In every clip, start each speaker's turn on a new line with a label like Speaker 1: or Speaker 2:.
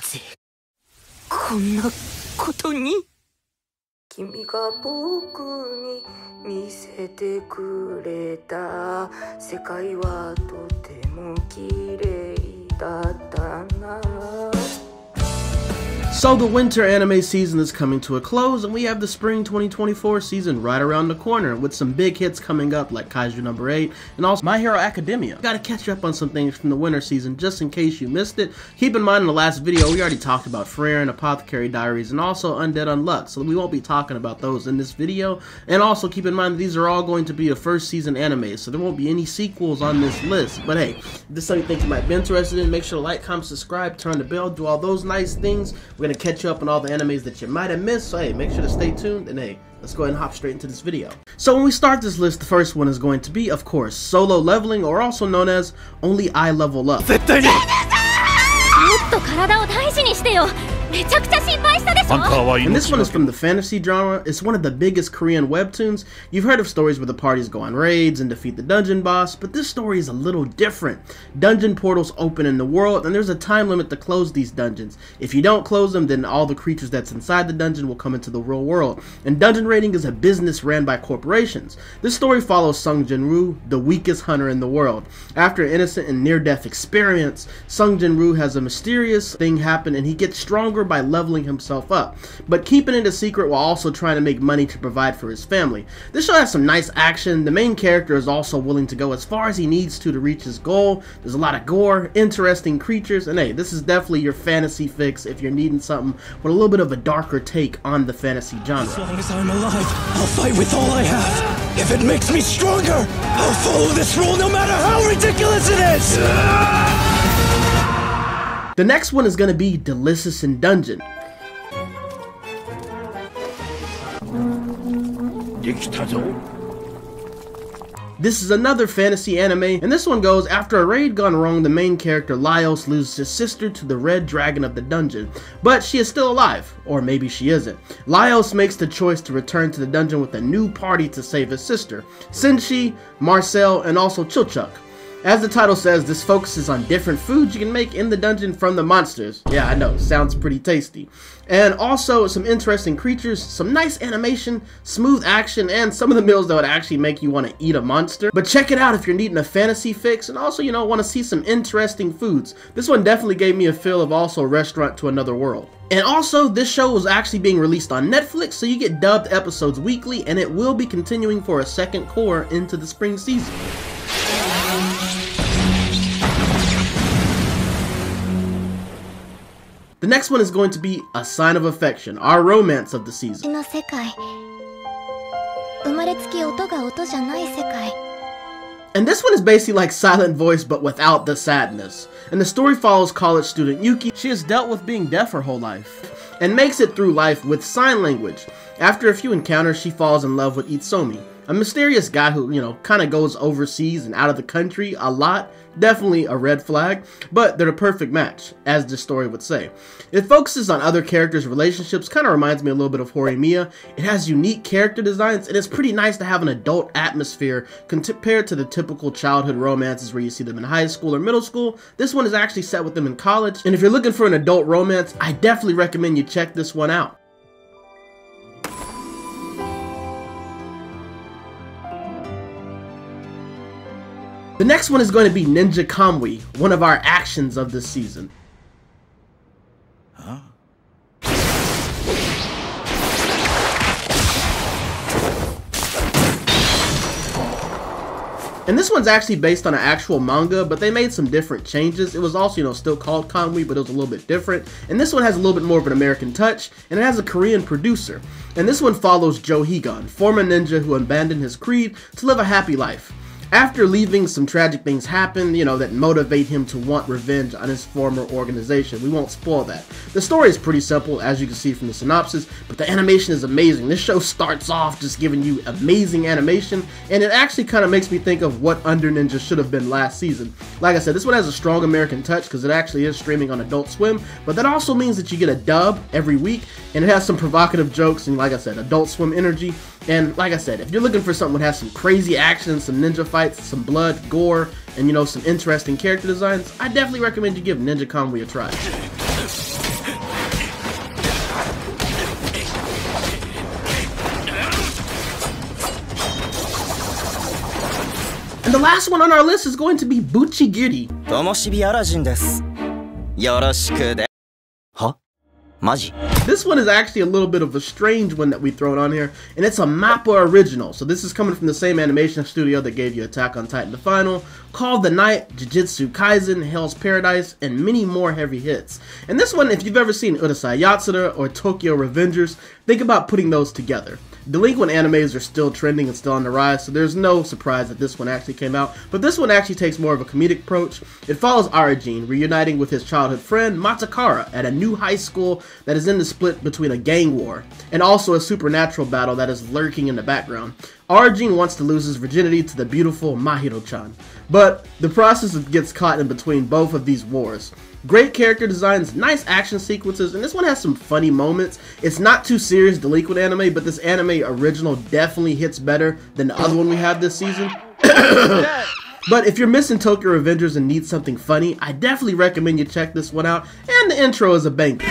Speaker 1: ぜこんなことに。
Speaker 2: 君が僕に見せてくれた。世界はとても綺麗だったな。
Speaker 3: So the winter anime season is coming to a close and we have the spring 2024 season right around the corner with some big hits coming up like Kaiju number 8 and also My Hero Academia. Gotta catch up on some things from the winter season just in case you missed it. Keep in mind in the last video we already talked about Frieren Apothecary Diaries and also Undead Unluck so we won't be talking about those in this video and also keep in mind these are all going to be the first season anime so there won't be any sequels on this list but hey if this is something you think you might be interested in make sure to like, comment, subscribe, turn the bell, do all those nice things. We're gonna catch you up on all the animes that you might have missed. So hey, make sure to stay tuned and hey, let's go ahead and hop straight into this video. So when we start this list, the first one is going to be, of course, solo leveling or also known as only I level up. And this one is from the fantasy drama. It's one of the biggest Korean webtoons. You've heard of stories where the parties go on raids and defeat the dungeon boss, but this story is a little different. Dungeon portals open in the world, and there's a time limit to close these dungeons. If you don't close them, then all the creatures that's inside the dungeon will come into the real world. And dungeon raiding is a business ran by corporations. This story follows Sung Jinwoo, the weakest hunter in the world. After an innocent and near-death experience, Sung Jinwoo has a mysterious thing happen, and he gets stronger by leveling himself up, but keeping it a secret while also trying to make money to provide for his family. This show has some nice action. The main character is also willing to go as far as he needs to to reach his goal. There's a lot of gore, interesting creatures, and hey, this is definitely your fantasy fix if you're needing something with a little bit of a darker take on the fantasy genre.
Speaker 1: As long as I'm alive, I'll fight with all I have. If it makes me stronger, I'll follow this rule no matter how ridiculous it is!
Speaker 3: The next one is going to be Delicious in Dungeon. This is another fantasy anime, and this one goes, after a raid gone wrong, the main character Laios loses his sister to the red dragon of the dungeon, but she is still alive, or maybe she isn't. Laios makes the choice to return to the dungeon with a new party to save his sister, Senshi, Marcille, and also Chilchuk. As the title says, this focuses on different foods you can make in the dungeon from the monsters. Yeah, I know, sounds pretty tasty. And also some interesting creatures, some nice animation, smooth action, and some of the meals that would actually make you want to eat a monster. But check it out if you're needing a fantasy fix and also, you know, want to see some interesting foods. This one definitely gave me a feel of also restaurant to another world. And also, this show was actually being released on Netflix, so you get dubbed episodes weekly, and it will be continuing for a second cour into the spring season. The next one is going to be A Sign of Affection, our romance of the season.
Speaker 4: の世界生まれつき音が音じゃない世界
Speaker 3: And this one is basically like Silent Voice but without the sadness. And the story follows college student Yuki. She has dealt with being deaf her whole life and makes it through life with sign language. After a few encounters, she falls in love with Itsuomi, a mysterious guy who, you know, kind of goes overseas and out of the country a lot. Definitely a red flag, but they're the perfect match, as the story would say. It focuses on other characters' relationships, kind of reminds me a little bit of Horimiya. It has unique character designs, and it's pretty nice to have an adult atmosphere compared to the typical childhood romances where you see them in high school or middle school. This one is actually set with them in college, and if you're looking for an adult romance, I definitely recommend you check this one out. The next one is going to be Ninja Kamui, one of our actions of this season. And this one's actually based on an actual manga, but they made some different changes. It was also, you know, still called Kamui, but it was a little bit different. And this one has a little bit more of an American touch, and it has a Korean producer. And this one follows Joe Higan, former ninja who abandoned his creed to live a happy life. After leaving, some tragic things happen, you know, that motivate him to want revenge on his former organization. We won't spoil that. The story is pretty simple, as you can see from the synopsis, but the animation is amazing. This show starts off just giving you amazing animation, and it actually kind of makes me think of what Under Ninja should have been last season. Like I said, this one has a strong American touch because it actually is streaming on Adult Swim, but that also means that you get a dub every week, and it has some provocative jokes, and like I said, Adult Swim energy. And like I said, if you're looking for something that has some crazy action, some ninja fights, fights, some blood, gore, and you know, some interesting character designs, I definitely recommend you give Ninja Kamui a try. And the last one on our list is going to be Buchigiri.
Speaker 5: よろしくでマジ
Speaker 3: This one is actually a little bit of a strange one that we thrown on here, and it's a Mappa original. So this is coming from the same animation studio that gave you Attack on Titan the Final, Call the Night, Jujutsu Kaisen, Hell's Paradise, and many more heavy hits. And this one, if you've ever seen Urusei Yatsura or Tokyo Revengers, think about putting those together. Delinquent animes are still trending and still on the rise, so there's no surprise that this one actually came out. But this one actually takes more of a comedic approach. It follows Arajin reuniting with his childhood friend Matakara at a new high school that is in the split between a gang war and also a supernatural battle that is lurking in the background. Arajin wants to lose his virginity to the beautiful Mahiro-chan, but the process gets caught in between both of these wars. Great character designs, nice action sequences, and this one has some funny moments. It's not too serious delinquent anime, but this anime original definitely hits better than the other one we have this season. but if you're missing Tokyo Revengers and need something funny, I definitely recommend you check this one out, and the intro is a banger.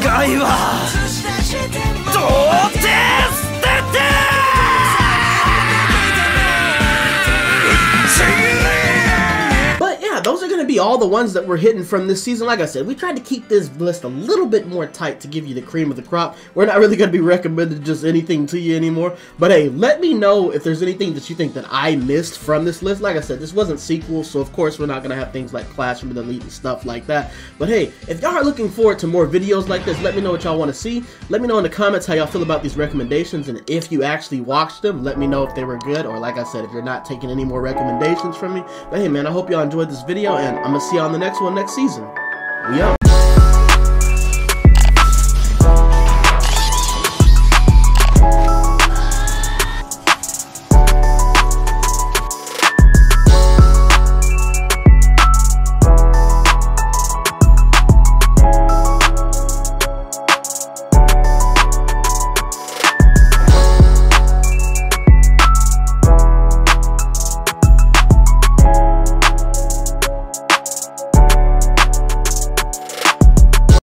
Speaker 5: 願いは。どう
Speaker 3: be all the ones that we're hitting from this season. Like I said, we tried to keep this list a little bit more tight to give you the cream of the crop. We're not really going to be recommending just anything to you anymore. But hey, let me know if there's anything that you think that I missed from this list. Like I said, this wasn't sequels, so of course we're not going to have things like Classroom the Elite and stuff like that. But hey, if y'all are looking forward to more videos like this, let me know what y'all want to see. Let me know in the comments how y'all feel about these recommendations, and if you actually watched them, let me know if they were good, or like I said, if you're not taking any more recommendations from me. But hey man, I hope y'all enjoyed this video, and I'm going to see on the next one next season. We out.